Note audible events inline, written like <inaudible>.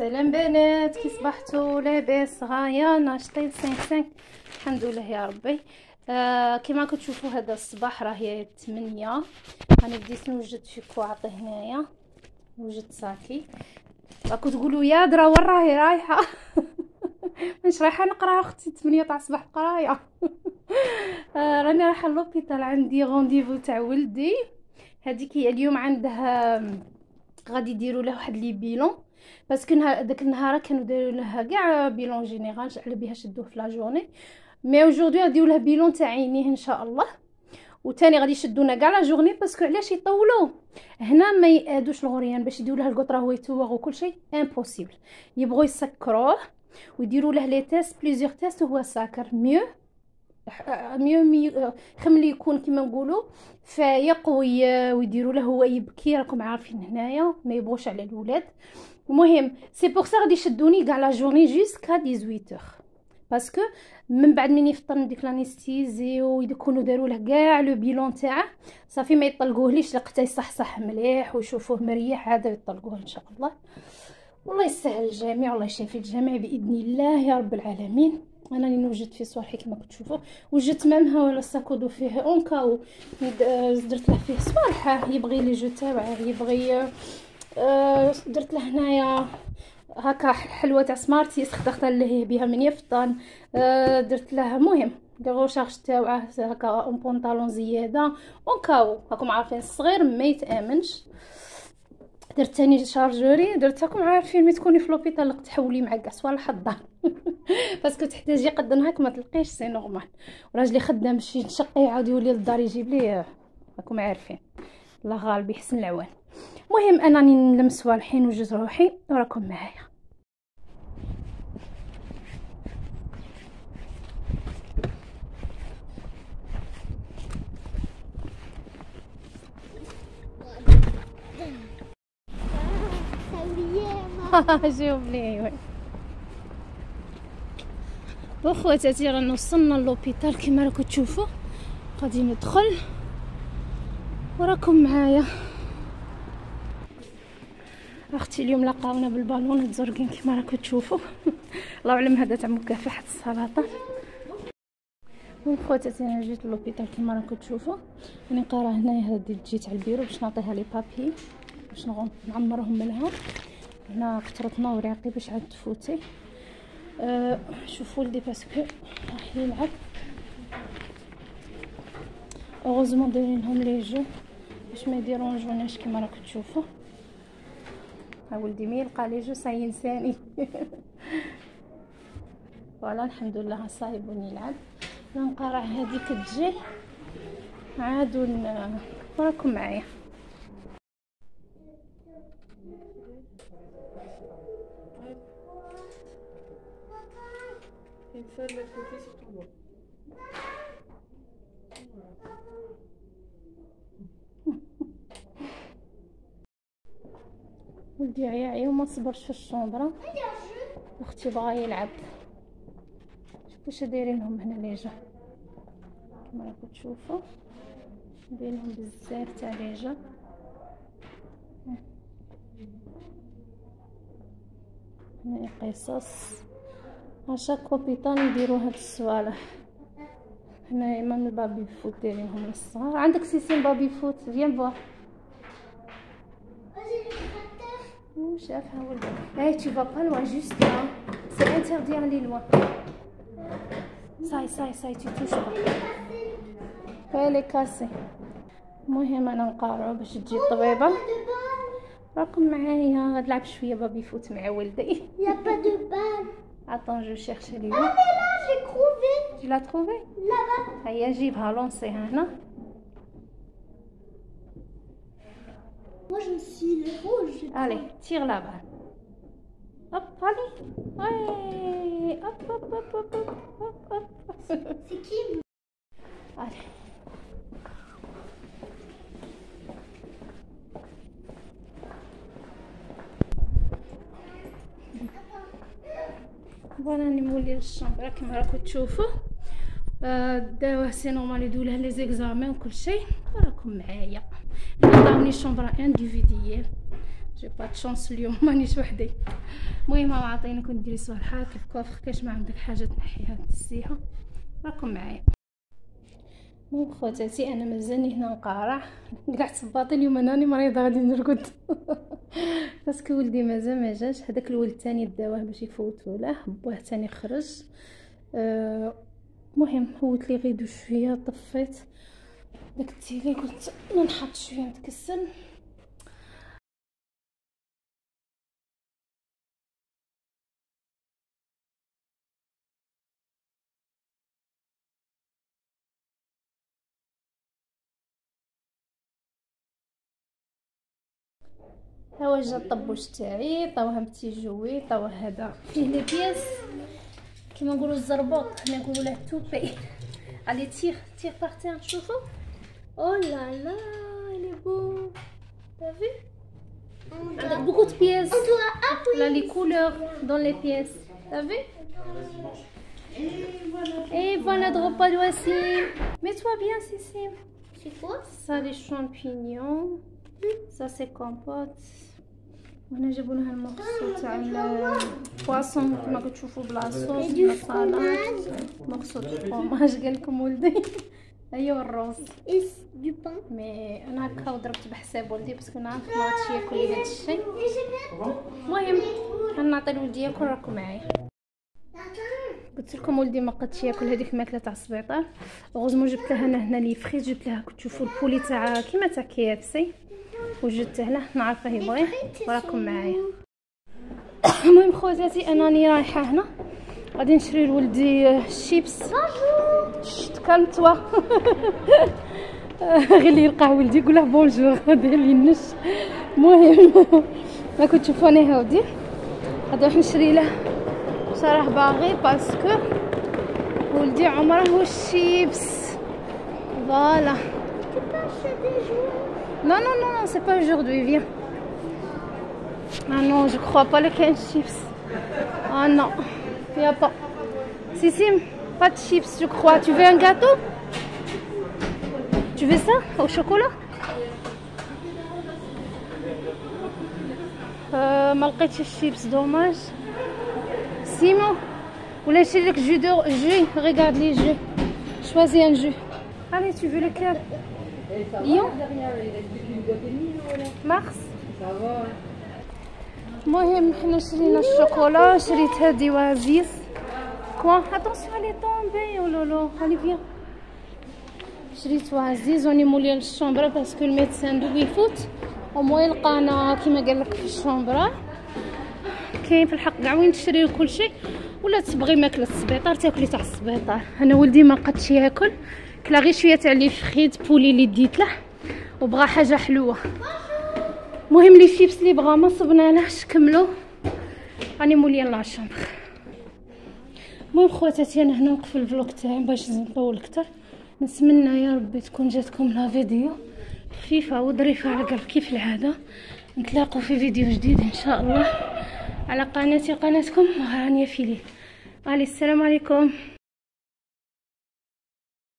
سلام بنات كي صبحتوا؟ لاباس غايه ناشطين سين سين الحمد لله يا ربي. آه كما كتشوفوا هذا الصباح راهي 8 أنا بديت نوجد في كواعطي هنايا وجدت sac ي. راكو تقولوا يا درا وين راهي رايحة. <laughs> مش رايحة نقرا أختي 8 تاع الصباح قرايه <laughs> آه راني رايحة l'hôpital عندي rendez-vous تاع ولدي. هذيك هي اليوم عندها غادي يديروا له واحد les bilans. parce que داك النهار كانوا داروا له كاع bilan général على بها شدوه في la journée mais aujourd'hui غادي له bilan تاع عينيه ان شاء الله وثاني غادي يشدونا كاع la journée parce que علاش يطولوا هنا ما يادوش الغريان باش يديروا له القطره هو يتوغ وكل شيء impossible يبغوا يسكروه ويديروا له les tests plusieurs tests وهو ساكر mieux ميو ميو خملي يكون كيما نقولوا فايق ويديروا له هو يبكي راكم عارفين هنايا ما يبغوش على الاولاد المهم c'est pour ça غادي يشدوني كاع la journée jusqu'à 18 parce que من بعد من يفطر من ديك l'anesthésie ويكونوا داروا له كاع le bilan تاعه صافي ما يطلقوهليش لقيته يصحصح مليح ويشوفوه مريح هذا يطلقوه إن شاء الله. والله يسهل الجميع والله يشافي الجميع بإذن الله يا رب العالمين. أنا اللي نوجد فيه صوالحي كما كتشوفوا وجدت مامها ولا ساكودو فيه أونكا درت له فيه صوالح يبغي لي جو تاعه يبغي أه درت له هنايا هكا حلوة تاع سمارتيس خدخت له بها من يفطن أه درت له مهم دي غوشارج تاعه هكا اون بونطالون زيادة اونكاو راكم عارفين الصغير ما يتامنش درت ثاني شارجوري درت راكم عارفين ملي تكوني في لوبيتال تحولي مع كاع صوالح الدار parce que تحتاجي قد نهاك ما تلقيش c'est normal. وراجلي خدام باش ينشق يعاود يولي للدار يجيب لي راكم عارفين. الله غالب يحسن العوان. المهم أنني نلم صوالحي نوجد روحي وراكم معايا. <laughs> j'ai oublié ouais وخواتاتي رانا وصلنا ل l'hôpital كما راكم تشوفوا غادي ندخل. وراكم معايا. أختي اليوم لقاونا بالبالون الزرقين كما راكم تشوفوا <laughs> الله اعلم هذا تاع مكافحه السرطان خواتاتي أنا جيت ل l'hôpital كما راكم تشوفوا راني قارا هنايا هادي جيت على البيرو باش نعطيها les papiers باش نعمرهم لها هنا قطرتنا وراقي باش عاد تفوتي. أه شوفوا ولدي parce que راح يلعب. heureusement دايرينهم les jeux باش ما يديرونجوناش كما راكم تشوفوا ولدي mais يلقى les jeux ça y est نساني <laughs> voilà الحمد لله صايب يلعب نقرا هذيك تجي. عادوا وراكم معايا. une seule sur. ولدي عيا وما صبرش في الشومبرا. أختي بغا يلعب. شوفوا واش دايرينهم هنا لي جا. كما راكم تشوفوا دايرينهم بزاف تاع لي جا. هنا قصص. اشاك كوبيطان يديروا هاد الصوالح هنايا من البابي فوت دايرينهم الصغار عندك سيسين بابي فوت فيان فوا شافها ولا هاي تي فابا لوا جوست لا سي انترديان لي لوا ساي ساي ساي تي تو توش هاي لي كاسي المهم أنا نقارعو باش تجي الطبيبه راكم معايا غنلعب شوية بابي فوت مع ولدي. يا با دو بال اتون جو شيرشي لي أنا لا جي تروفي تي لا تروفي لا با هيا جيبها لونسيها هنا. Moi, je suis le rouge. Allez, tire la balle. Hop, allez. Ouais. Hop, hop, hop, hop, hop, hop, hop. C'est <laughs> qui Allez. فوالا راني مولي للشامبرا كما راكم تشوفوا داوه c'est normal يدولها les examens وكل شيء راكم معايا. عطاوني chambre individuelle j'ai pas chance اليوم <laughs> مانيش وحدي. المهم ها عطيناكم نجلسوا الحال كيف كوفر كاش ما عندك حاجة تنحيها تسيها راكم معايا. المهم خواتاتي أنا مازالني هنا نقارع. <laughs> قلعت صباطي اليوم انني مريضة غادي نرقد. <laughs> parce que ولدي مازال ما جاش. هذاك الولد الثاني داوه باش يفوتوا له بوه ثاني خرج. المهم هوت les rideaux شوية طفيت. داك التيلي قلت نحط شوية نتكسل هو جا الطبوش تاعي طاوها متيجوي طاوه هذا. فيه لي بياس. كيما نقولوا الزربوط حنا نقولوا له توبي allez tire tire par tire شوفوا oh là là il est beau t'as vu عندك beaucoup de pièces là les couleurs dans les pièces t'as vu Et voilà le repas de Wassim. Mets-toi bien, Sissim. C'est quoi Ça, les champignons. Ça, c'est compote. وهنا جابوا لها المقصود تاع ال poisson كما كتشوفوا بلا صوص بلا salade مقصود الفرماج. قال لكم ولدي. <laughs> ايوا الروز. Et du pain. mais أنا هكا ضربت بحساب ولدي parce que نعرف ما غاديش ياكل هذا الشيء المهم غنعطي لولدي ياكل راكم معايا. قلت لكم ولدي ما قدش ياكل هذيك الماكلة تاع السبيطار. heureusement جبت لها أنا هنا les frites جبت لها كنت تشوفوا ال poulet تاع كيما تاع KFC وجدته له نعرفه يبغيه وراكم معايا. المهم خواتاتي اناني رايحة هنا. غادي نشري لولدي الشيبس. شت <laughs> غير اللي يلقاه ولدي يقول له bonjour دير لي النش. المهم ما كنت تشوفوني هاودي غادي نروح نشري له. شراه باغي parce que ولدي عمره هو ال chips. voilà. Non, non, non, non, c'est pas aujourd'hui, viens. Ah non, je crois pas le cane chips. Ah non, il a pas. Si, si, pas de chips, je crois. Tu veux un gâteau Tu veux ça Au chocolat euh, ما لقيتش الشيبس دوماج سيمو ولا نشري لك جو دو جو ريغارد لي جو شوازي ان جو Allez, tu veux lequel Lyon? مارس المهم حنا شرينا الشوكولا شريت هادي Oasis quoi attention il est tombé oh loulou allez viens شريت Oasis وني موليه لل chambre parce que ال médecin دوك يفوت ومو يلقانا كيما قال لك في ال chambre كاين في الحق كاع وين تشري كل شيء ولا تبغي ماكله السبيطار تاكلي تاع السبيطار أنا ولدي ما قدش ياكل كلا غير شوية تاع les frites poulet اللي ديت له وبغى حاجة حلوة. المهم les chips اللي بغا ما صبنالهش كملوا راني مولية la chambre المهم خواتاتي أنا هنا نوقف ال vlog تاعي باش نطول أكثر نتمنى يا ربي تكون جاتكم la vidéo. خفيفه وظريفه على قلب كيف العادة. نتلاقوا في فيديو جديد إن شاء الله. على قناتي قناتكم رانيا فيلي. السلام عليكم.